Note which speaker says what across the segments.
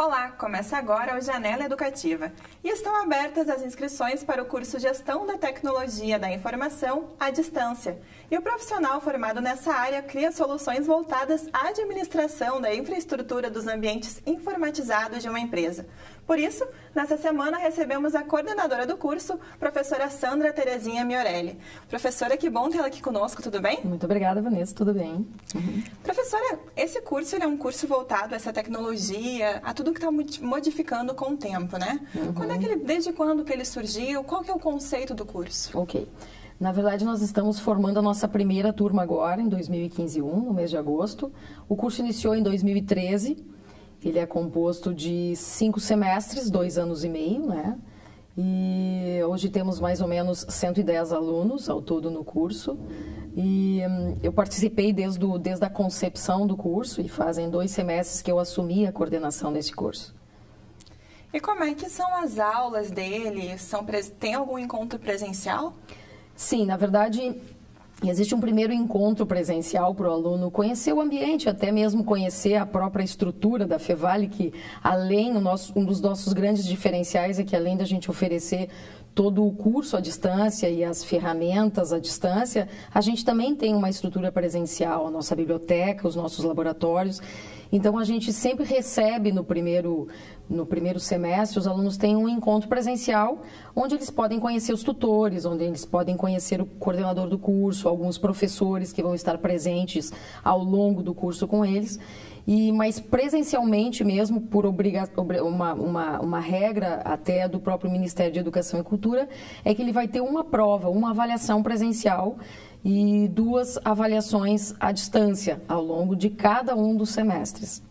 Speaker 1: Olá, começa agora o Janela Educativa e estão abertas as inscrições para o curso Gestão da Tecnologia da Informação à Distância. E o profissional formado nessa área cria soluções voltadas à administração da infraestrutura dos ambientes informatizados de uma empresa. Por isso, nessa semana recebemos a coordenadora do curso, professora Sandra Terezinha Miorelli. Professora, que bom tê-la aqui conosco, tudo bem?
Speaker 2: Muito obrigada, Vanessa, tudo bem.
Speaker 1: Uhum. Professora, esse curso é um curso voltado a essa tecnologia, a tudo que está modificando com o tempo, né? Uhum. Quando é que ele, desde quando que ele surgiu? Qual que é o conceito do curso?
Speaker 2: Ok. Na verdade, nós estamos formando a nossa primeira turma agora, em 2015 no mês de agosto. O curso iniciou em 2013 ele é composto de cinco semestres, dois anos e meio, né? E hoje temos mais ou menos 110 alunos ao todo no curso. E hum, eu participei desde, do, desde a concepção do curso e fazem dois semestres que eu assumi a coordenação desse curso.
Speaker 1: E como é que são as aulas dele? São, tem algum encontro presencial?
Speaker 2: Sim, na verdade, Existe um primeiro encontro presencial para o aluno conhecer o ambiente, até mesmo conhecer a própria estrutura da Fevale, que além, nosso, um dos nossos grandes diferenciais é que além da gente oferecer todo o curso à distância e as ferramentas à distância, a gente também tem uma estrutura presencial, a nossa biblioteca, os nossos laboratórios. Então a gente sempre recebe no primeiro no primeiro semestre, os alunos têm um encontro presencial onde eles podem conhecer os tutores, onde eles podem conhecer o coordenador do curso, alguns professores que vão estar presentes ao longo do curso com eles. E, mas presencialmente mesmo, por obriga, uma, uma, uma regra até do próprio Ministério de Educação e Cultura, é que ele vai ter uma prova, uma avaliação presencial e duas avaliações à distância ao longo de cada um dos semestres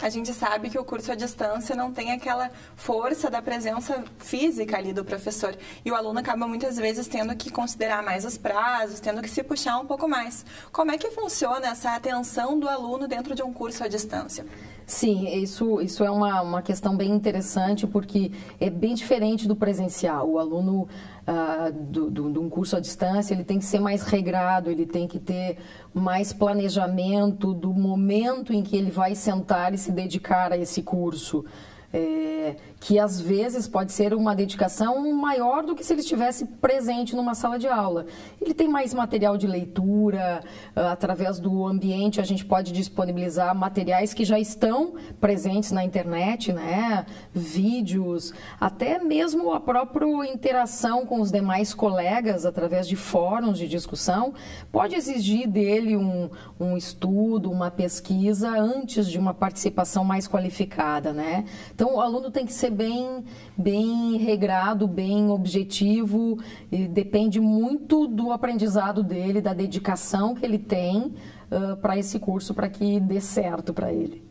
Speaker 1: a gente sabe que o curso à distância não tem aquela força da presença física ali do professor. E o aluno acaba muitas vezes tendo que considerar mais os prazos, tendo que se puxar um pouco mais. Como é que funciona essa atenção do aluno dentro de um curso à distância?
Speaker 2: Sim, isso, isso é uma, uma questão bem interessante, porque é bem diferente do presencial. O aluno uh, do, do, de um curso à distância, ele tem que ser mais regrado, ele tem que ter mais planejamento do momento em que ele vai sentar e se dedicar a esse curso é, que às vezes pode ser uma dedicação maior do que se ele estivesse presente numa sala de aula. Ele tem mais material de leitura, ah, através do ambiente a gente pode disponibilizar materiais que já estão presentes na internet, né? vídeos, até mesmo a própria interação com os demais colegas através de fóruns de discussão, pode exigir dele um, um estudo, uma pesquisa antes de uma participação mais qualificada. Né? Então, o aluno tem que ser bem, bem regrado, bem objetivo, e depende muito do aprendizado dele, da dedicação que ele tem uh, para esse curso, para que dê certo para ele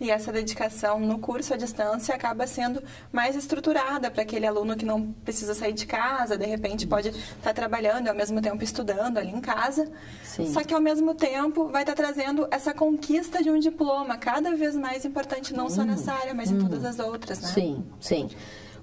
Speaker 1: e essa dedicação no curso à distância acaba sendo mais estruturada para aquele aluno que não precisa sair de casa, de repente pode estar tá trabalhando e ao mesmo tempo estudando ali em casa. Sim. Só que ao mesmo tempo vai estar tá trazendo essa conquista de um diploma cada vez mais importante, não hum, só nessa área, mas hum. em todas as outras, né?
Speaker 2: Sim, sim.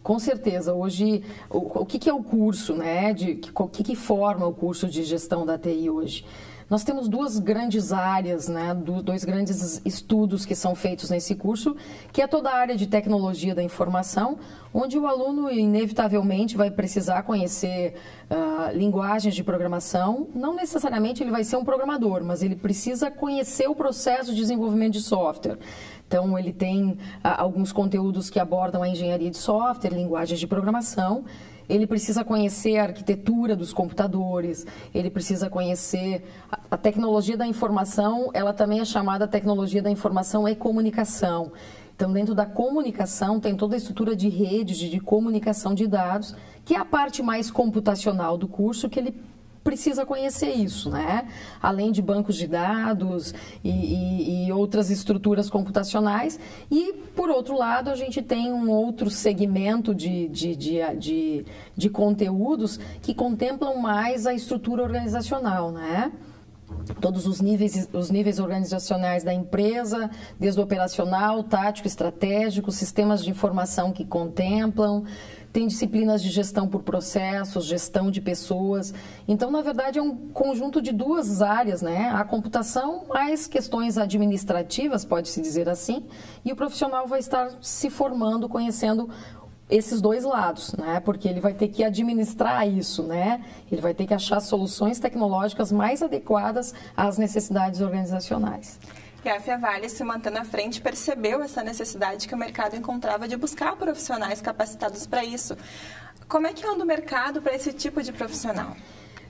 Speaker 2: Com certeza. Hoje, o, o que, que, é o curso, né? De, o que, que forma o curso de gestão da TI hoje? Nós temos duas grandes áreas, né, dois grandes estudos que são feitos nesse curso, que é toda a área de tecnologia da informação, onde o aluno inevitavelmente vai precisar conhecer uh, linguagens de programação. Não necessariamente ele vai ser um programador, mas ele precisa conhecer o processo de desenvolvimento de software. Então, ele tem uh, alguns conteúdos que abordam a engenharia de software, linguagens de programação ele precisa conhecer a arquitetura dos computadores, ele precisa conhecer a tecnologia da informação, ela também é chamada tecnologia da informação e comunicação. Então, dentro da comunicação, tem toda a estrutura de redes, de, comunicação de dados, que é a parte mais computacional do curso, que ele precisa conhecer isso, né? Além de bancos de dados e, e, e, outras estruturas computacionais. E, por outro lado, a gente tem um outro segmento de, de, de, de, de conteúdos que contemplam mais a estrutura organizacional, né? todos os níveis, os níveis organizacionais da empresa, desde o operacional, tático, estratégico, sistemas de informação que contemplam, tem disciplinas de gestão por processos, gestão de pessoas. Então, na verdade, é um conjunto de duas áreas, né? A computação, mais questões administrativas, pode-se dizer assim, e o profissional vai estar se formando, conhecendo esses dois lados, né? Porque ele vai ter que administrar isso, né? Ele vai ter que achar soluções tecnológicas mais adequadas às necessidades organizacionais.
Speaker 1: E a Fiavale, se mantendo à frente, percebeu essa necessidade que o mercado encontrava de buscar profissionais capacitados para isso. Como é que anda o mercado para esse tipo de profissional?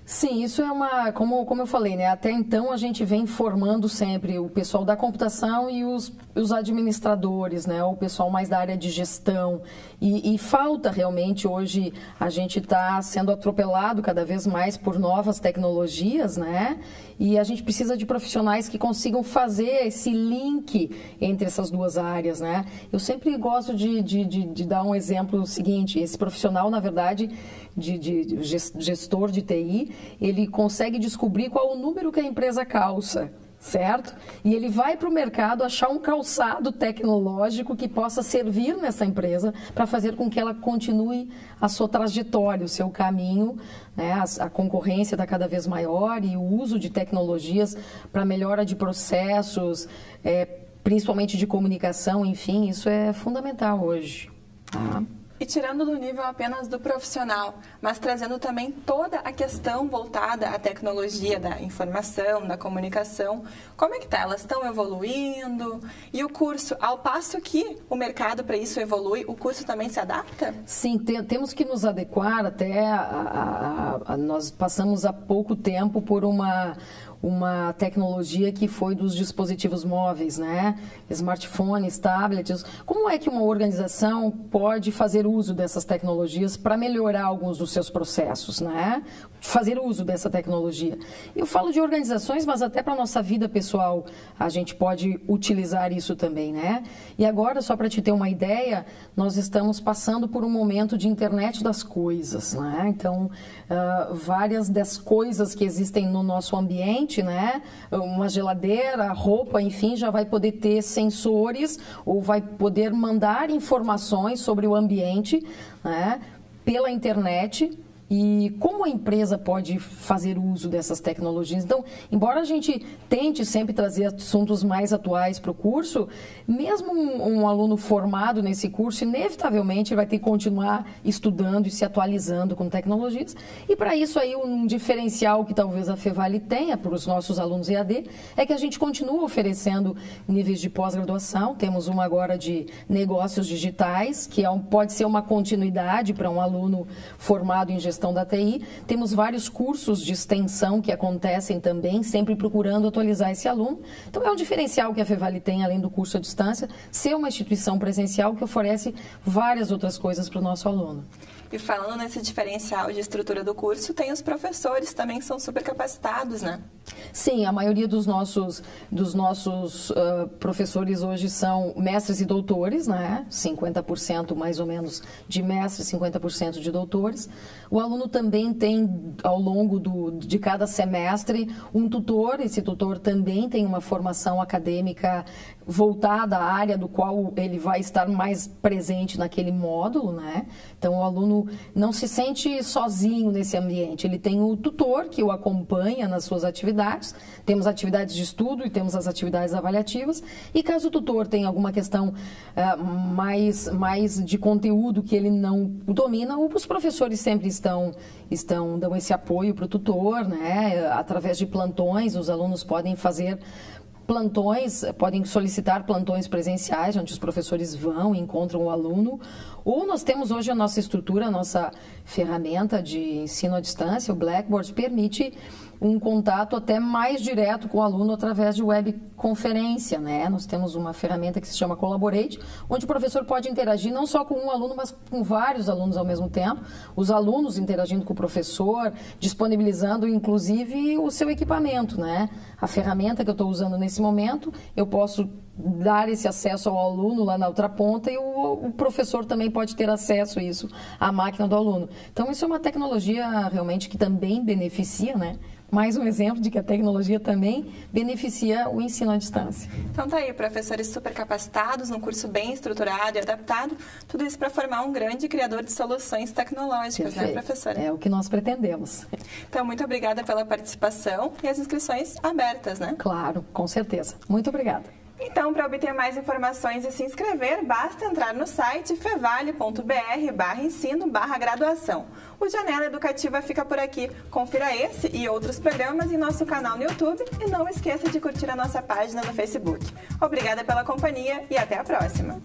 Speaker 2: Sim, isso é uma, como, como eu falei, né? Até então a gente vem formando sempre o pessoal da computação e os, os administradores, né? O pessoal mais da área de gestão. E, e falta realmente hoje a gente está sendo atropelado cada vez mais por novas tecnologias, né? E a gente precisa de profissionais que consigam fazer esse link entre essas duas áreas, né? Eu sempre gosto de, de, de, de dar um exemplo seguinte: esse profissional, na verdade, de, de gestor de TI, ele consegue descobrir qual o número que a empresa calça certo? E ele vai para o mercado achar um calçado tecnológico que possa servir nessa empresa para fazer com que ela continue a sua trajetória, o seu caminho, né? a, a concorrência está cada vez maior e o uso de tecnologias para melhora de processos, é, principalmente de comunicação, enfim, isso é fundamental hoje. Tá?
Speaker 1: E tirando do nível apenas do profissional, mas trazendo também toda a questão voltada à tecnologia da informação, da comunicação, como é que tá? Elas estão evoluindo? E o curso, ao passo que o mercado para isso evolui, o curso também se adapta?
Speaker 2: Sim, te, temos que nos adequar até a, a, a, nós passamos há pouco tempo por uma uma tecnologia que foi dos dispositivos móveis, né? Smartphones, tablets. Como é que uma organização pode fazer uso dessas tecnologias para melhorar alguns dos seus processos, né? Fazer uso dessa tecnologia. Eu falo de organizações, mas até para a nossa vida pessoal a gente pode utilizar isso também, né? E agora, só para te ter uma ideia, nós estamos passando por um momento de internet das coisas, né? Então, uh, várias das coisas que existem no nosso ambiente né? Uma geladeira, roupa, enfim, já vai poder ter sensores ou vai poder mandar informações sobre o ambiente, né? Pela internet e como a empresa pode fazer uso dessas tecnologias. Então, embora a gente tente sempre trazer assuntos mais atuais para o curso, mesmo um, um, aluno formado nesse curso, inevitavelmente vai ter que continuar estudando e se atualizando com tecnologias. E para isso aí um diferencial que talvez a Fevale tenha para os nossos alunos EAD é que a gente continua oferecendo níveis de pós-graduação. Temos uma agora de negócios digitais, que é um, pode ser uma continuidade para um aluno formado em gestão gestão da TI. Temos vários cursos de extensão que acontecem também, sempre procurando atualizar esse aluno. Então, é um diferencial que a Fevale tem, além do curso à distância, ser uma instituição presencial que oferece várias outras coisas para o nosso aluno.
Speaker 1: E falando nesse diferencial de estrutura do curso, tem os professores também que são super capacitados, né?
Speaker 2: Sim, a maioria dos nossos, dos nossos uh, professores hoje são mestres e doutores, né? 50% mais ou menos de mestres, 50% de doutores. O aluno também tem, ao longo do, de cada semestre, um tutor. Esse tutor também tem uma formação acadêmica voltada à área do qual ele vai estar mais presente naquele módulo, né? Então o aluno não se sente sozinho nesse ambiente. Ele tem o tutor que o acompanha nas suas atividades. Temos atividades de estudo e temos as atividades avaliativas. E caso o tutor tenha alguma questão uh, mais, mais de conteúdo que ele não domina, os professores sempre estão estão dão esse apoio para o tutor, né? Através de plantões, os alunos podem fazer plantões, podem solicitar plantões presenciais, onde os professores vão e encontram o aluno. Ou nós temos hoje a nossa estrutura, a nossa ferramenta de ensino à distância, o Blackboard, permite um contato até mais direto com o aluno através de webconferência, né? Nós temos uma ferramenta que se chama Collaborate, onde o professor pode interagir não só com um aluno, mas com vários alunos ao mesmo tempo. Os alunos interagindo com o professor, disponibilizando inclusive o seu equipamento, né? A ferramenta que eu estou usando nesse momento, eu posso dar esse acesso ao aluno lá na outra ponta e o, o, professor também pode ter acesso a isso, à máquina do aluno. Então, isso é uma tecnologia realmente que também beneficia, né? Mais um exemplo de que a tecnologia também beneficia o ensino à distância.
Speaker 1: Então tá aí, professores super capacitados, num curso bem estruturado e adaptado, tudo isso para formar um grande criador de soluções tecnológicas,
Speaker 2: Perfeito.
Speaker 1: né, professora?
Speaker 2: É o que nós pretendemos.
Speaker 1: Então, muito obrigada pela participação e as inscrições abertas, né?
Speaker 2: Claro, com certeza. Muito obrigada.
Speaker 1: Então, para obter mais informações e se inscrever, basta entrar no site fevale.br barra ensino barra graduação. O Janela Educativa fica por aqui. Confira esse e outros programas em nosso canal no YouTube e não esqueça de curtir a nossa página no Facebook. Obrigada pela companhia e até a próxima!